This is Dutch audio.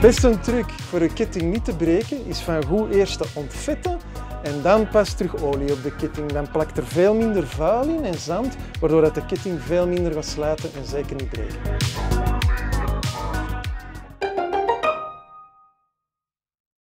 beste truc voor een ketting niet te breken is van goed eerst te ontvetten en dan pas terug olie op de ketting. Dan plakt er veel minder vuil in en zand, waardoor dat de ketting veel minder gaat sluiten en zeker niet breken.